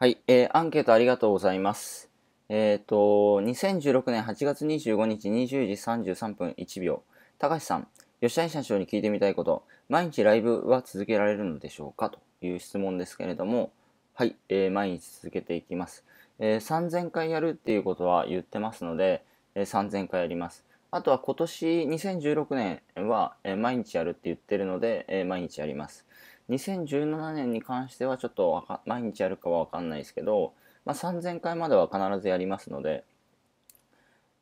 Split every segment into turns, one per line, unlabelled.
はい、えーアンケートありがとうございます。えっ、と、2016年8月25日20時33分1秒、高橋さん、吉谷社長に聞いてみたいこと、毎日ライブは続けられるのでしょうか？という質問ですけれども、はい、えー毎日続けていきます。えー3000回やるっていうことは言ってますので、えー3000回やります。あとは今年2016年は、えー毎日やるって言ってるので、えー毎日やります。2017年に関してはちょっとか毎日やるかは分かんないですけど、まあ、3000回までは必ずやりますので、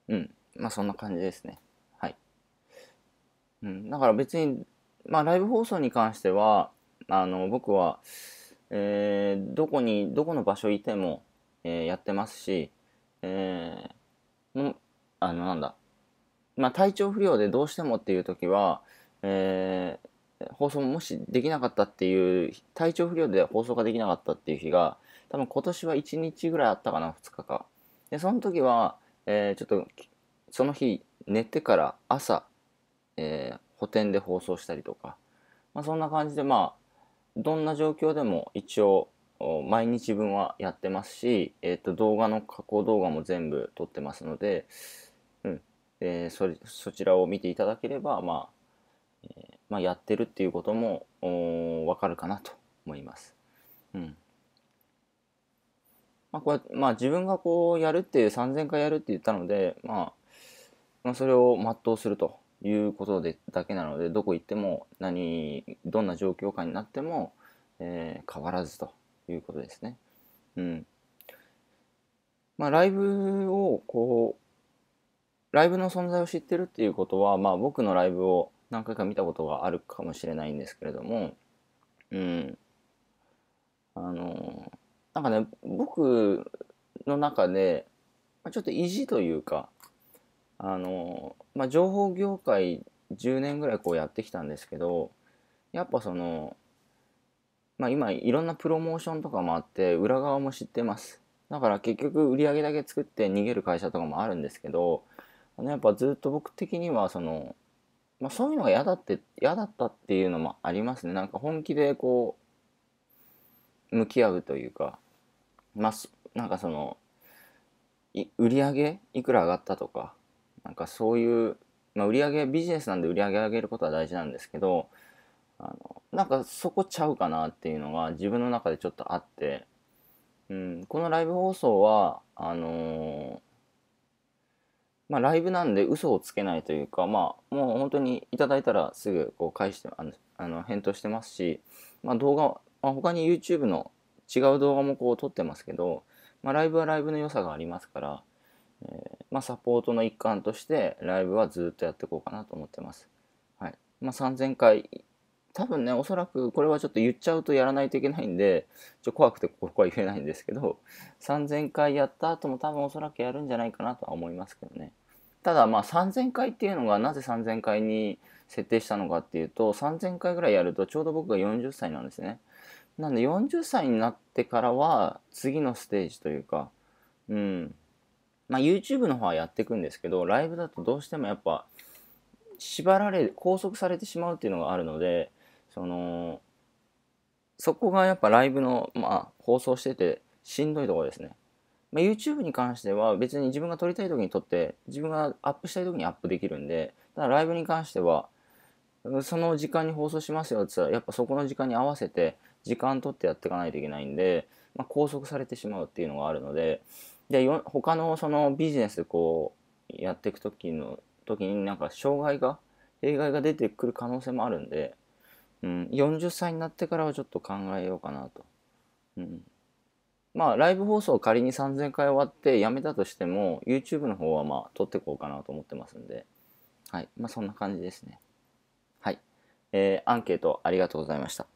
うん、まあそんな感じですね。はい。うん、だから別に、まあライブ放送に関しては、あの、僕は、えーどこに、どこの場所いても、えーやってますし、えーもうあの、なんだ、まあ体調不良でどうしてもっていう時は、えー放送もしできなかったっていう体調不良で放送ができなかったっていう日が多分今年は1日ぐらいあったかな2日か。でその時は、えーちょっとその日寝てから朝、えー補填で放送したりとか、まあ、そんな感じでまあどんな状況でも一応毎日分はやってますし、えー、と動画の加工動画も全部撮ってますので、うん。えーそれそちらを見ていただければまあまあ、やってるっていうこともわかるかなと思います。うん。まあ、これ、まあ、自分がこうやるっていう3000回やるって言ったので、まあ、まあ、それを全うするということでだけなので、どこ行っても何、どんな状況下になっても、えー変わらずということですね。うん。まあ、ライブをこう、ライブの存在を知ってるっていうことは、まあ、僕のライブを何回か見たことがあるかもしれないんですけれども、うん。あの、なんかね、僕の中で、ちょっと意地というか、あの、まあ、情報業界10年ぐらいこうやってきたんですけど、やっぱその、まあ、今いろんなプロモーションとかもあって、裏側も知ってます。だから結局売り上げだけ作って逃げる会社とかもあるんですけど、あのやっぱずっと僕的にはその、まあ、そういうのが嫌だって嫌だったっていうのもありますね。なんか本気でこう向き合うというかまあなんかそのい売り上げいくら上がったとかなんかそういう、まあ、売り上げビジネスなんで売り上げ上げることは大事なんですけどあのなんかそこちゃうかなっていうのが自分の中でちょっとあって、うん、このライブ放送はあのまあ、ライブなんで嘘をつけないというか、まあ、もう本当にいただいたらすぐこう返してあのあの返答してますし、まあ、動画、まあ、他に YouTube の違う動画もこう撮ってますけど、まあ、ライブはライブの良さがありますから、えーまあ、サポートの一環としてライブはずっとやっていこうかなと思ってます。はいまあ、3000回多分ねおそらくこれはちょっと言っちゃうとやらないといけないんでちょ怖くてここは言えないんですけど3000回やった後も多分おそらくやるんじゃないかなとは思いますけどね。ただまあ3000回っていうのがなぜ3000回に設定したのかっていうと3000回ぐらいやるとちょうど僕が40歳なんですね。なんで40歳になってからは次のステージというか、うん。まあ YouTube の方はやっていくんですけど、ライブだとどうしてもやっぱ縛られ、拘束されてしまうっていうのがあるので、その、そこがやっぱライブの、まあ放送しててしんどいところですね。まあ、YouTube に関しては別に自分が撮りたい時に撮って自分がアップしたい時にアップできるんでただライブに関してはその時間に放送しますよって言ったらやっぱそこの時間に合わせて時間取ってやっていかないといけないんで、まあ、拘束されてしまうっていうのがあるのででよ他のそのビジネスでこうやっていく時の時になんか障害が弊害が出てくる可能性もあるんで、うん、40歳になってからはちょっと考えようかなと。うんまあ、ライブ放送仮に3000回終わってやめたとしても、YouTube の方はまあ、撮っていこうかなと思ってますんで、はい。まあ、そんな感じですね。はい。えーアンケートありがとうございました。